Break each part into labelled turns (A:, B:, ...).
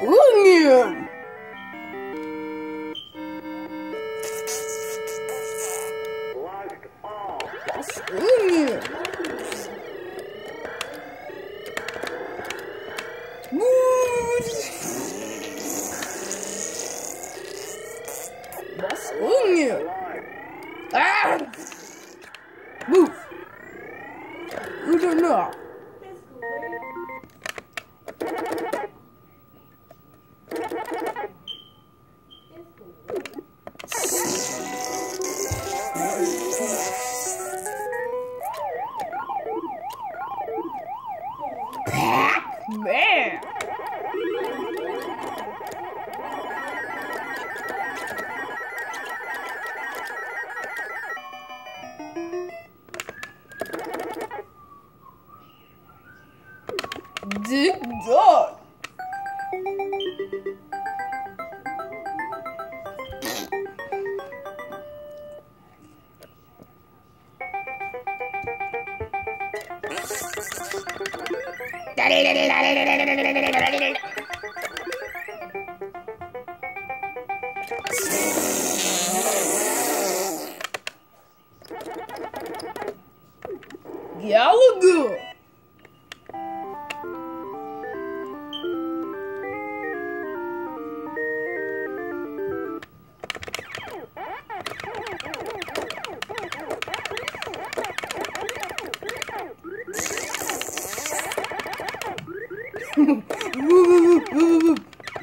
A: Onion. That's onion. That's onion. Ah! Move. Who don't know? Galaga!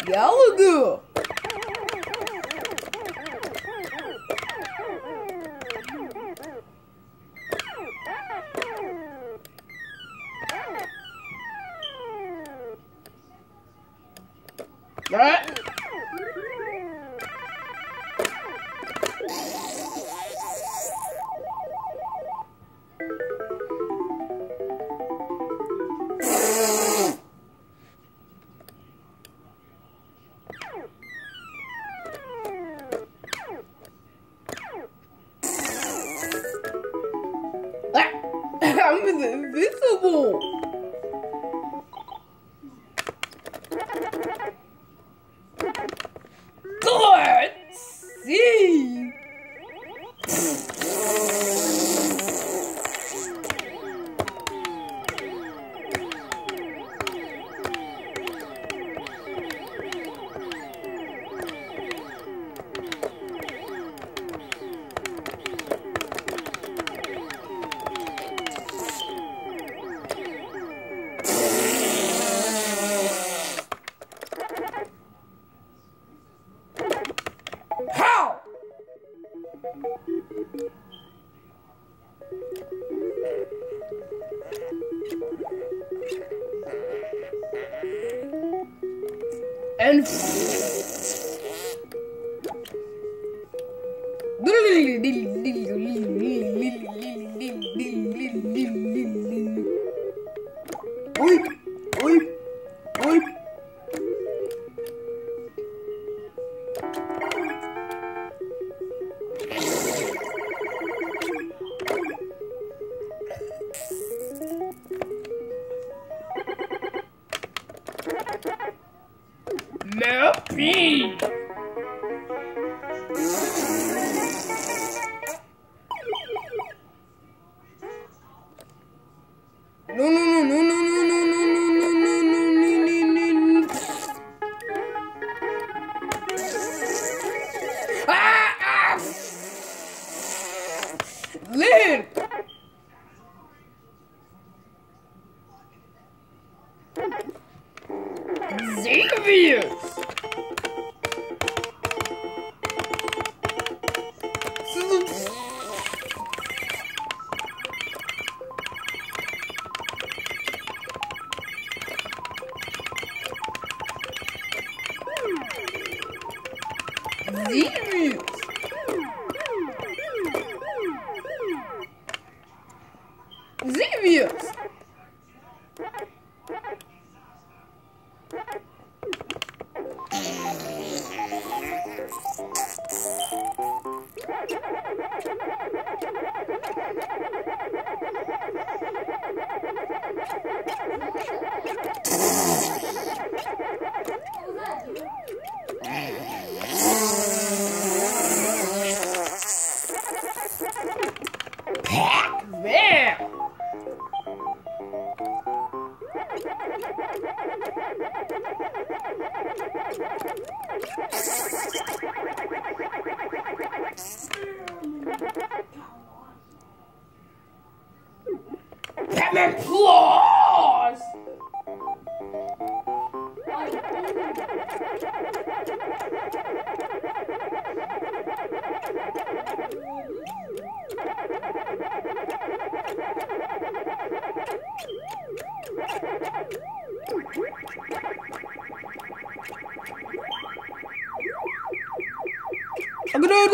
A: Yellow goo. That Brasil! And Oi, Nope. sozinhos. Zíbios.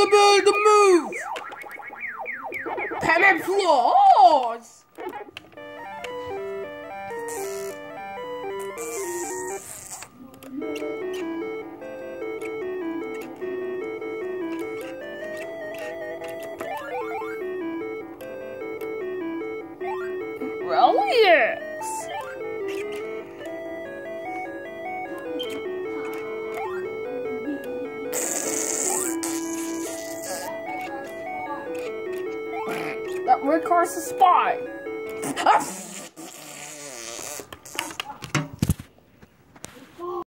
A: The the move. Pam Rick Car's a spy.